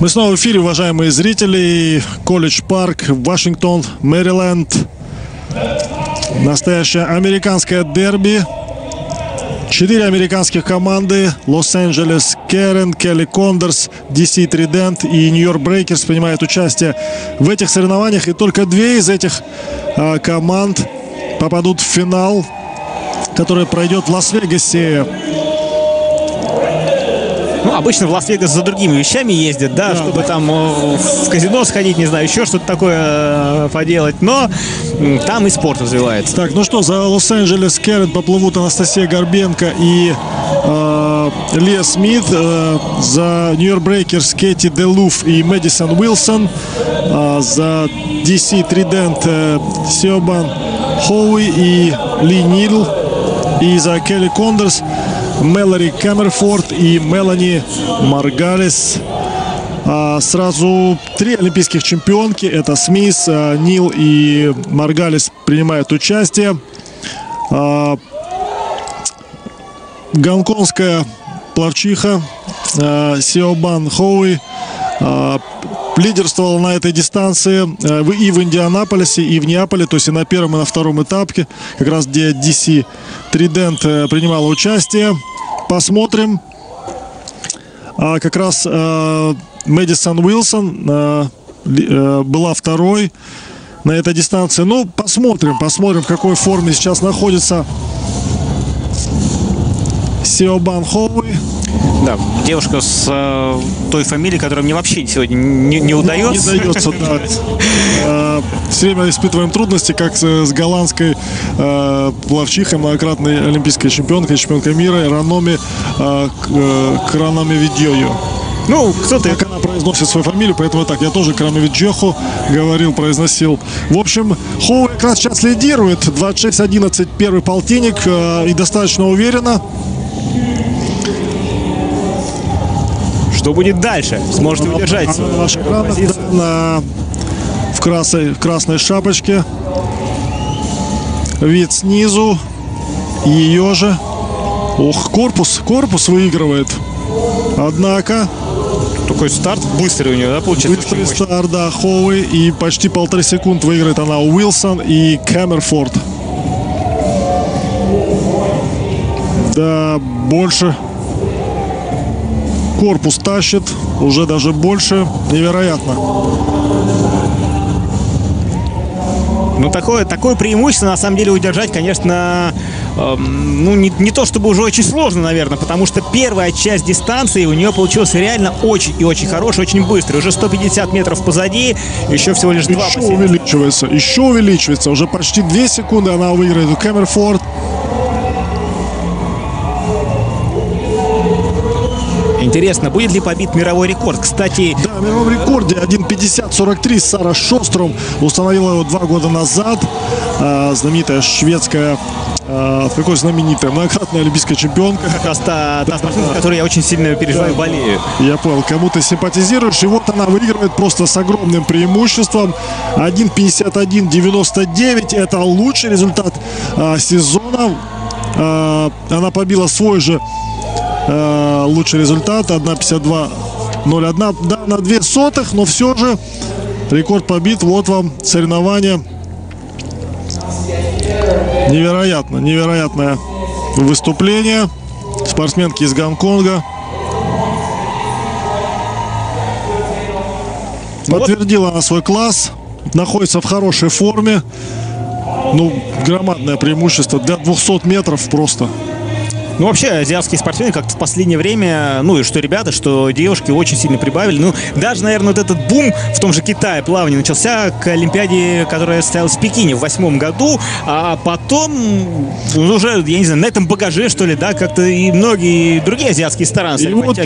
Мы снова в эфире, уважаемые зрители. Колледж Парк, Вашингтон, Мэриленд. Настоящее американское дерби. Четыре американских команды. Лос-Анджелес Current, Cali Condors, DC Trident и Нью-Йорк Breakers принимают участие в этих соревнованиях. И только две из этих а, команд попадут в финал, который пройдет в Лас-Вегасе ну, обычно в Лас-Вегас за другими вещами ездят, да, да чтобы да. там э, в казино сходить, не знаю, еще что-то такое э, поделать. Но там и спорт развивается. Так, ну что, за Лос-Анджелес Current поплывут Анастасия Горбенко и э, Лия Смит. Э, за Нью-Йорк Breakers Кэти Делуф и Мэдисон Уилсон. Э, за DC Trident э, Сиобан Хоуи и Ли Нидл. И за Келли Кондорс Мэлори Камерфорд и Мелани Маргалес. А, сразу три олимпийских чемпионки. Это Смис, а, Нил и Маргалес принимают участие. А, гонконгская плавчиха Сиобан Хоуи лидерствовала на этой дистанции и в Индианаполисе, и в Неаполе, то есть и на первом, и на втором этапе, как раз где DC Тридент принимала участие посмотрим. А, как раз а, Мэдисон Уилсон была второй на этой дистанции. Ну, посмотрим, посмотрим, в какой форме сейчас находится Сиобан Хоуи. Да, девушка с э, той фамилией, которая мне вообще сегодня не, не удается. Не, не дается, да. Э, все время испытываем трудности, как с голландской э, плавчихой, многократной олимпийской чемпионкой, чемпионкой мира Раноми э, Краноми Видьою. Ну, кто-то... Как она произносит свою фамилию, поэтому так, я тоже Крамовиджеху говорил, произносил. В общем, Хоу как раз сейчас лидирует. 26-11 первый полтинник и достаточно уверенно. Что будет дальше? Сможете удержать Наш на, в, красной, в красной шапочке. Вид снизу. Ее же. Ох, корпус, корпус выигрывает. Однако... Такой старт быстрый у нее, да, получается? Быстрый старт, да, Хоуи. И почти полторы секунд выиграет она Уилсон и Кэмерфорд. Да, больше корпус тащит, уже даже больше. Невероятно. Ну, такое, такое преимущество, на самом деле, удержать, конечно, э, ну, не, не то чтобы уже очень сложно, наверное, потому что первая часть дистанции у нее получилась реально очень и очень хорошая, очень быстрая. Уже 150 метров позади, еще всего лишь два. Еще увеличивается, еще увеличивается. Уже почти 2 секунды она выиграет у Кэмерфорд. Интересно, будет ли побит мировой рекорд? Кстати... Да, в мировом рекорде 1.50.43 Сара Шостром установила его два года назад. А, знаменитая шведская а, какой знаменитая, многократная олимпийская чемпионка. Как раз та, та спортсменка, которую я очень сильно переживаю, да, болею. Я понял, кому ты симпатизируешь. И вот она выигрывает просто с огромным преимуществом. 1.51.99. Это лучший результат а, сезона. А, она побила свой же э, лучший результат. 1.52.01. Да, на 2 сотых, но все же рекорд побит. Вот вам соревнование. Невероятно, невероятное выступление. Спортсменки из Гонконга. Подтвердила она свой класс. Находится в хорошей форме. Ну, громадное преимущество. Для 200 метров просто. Ну, вообще, азиатские спортсмены как-то в последнее время, ну, и что ребята, что девушки очень сильно прибавили. Ну, даже, наверное, вот этот бум в том же Китае плавание начался к Олимпиаде, которая состоялась в Пекине в восьмом году, а потом ну, уже, я не знаю, на этом багаже, что ли, да, как-то и многие другие азиатские страны стали и вот,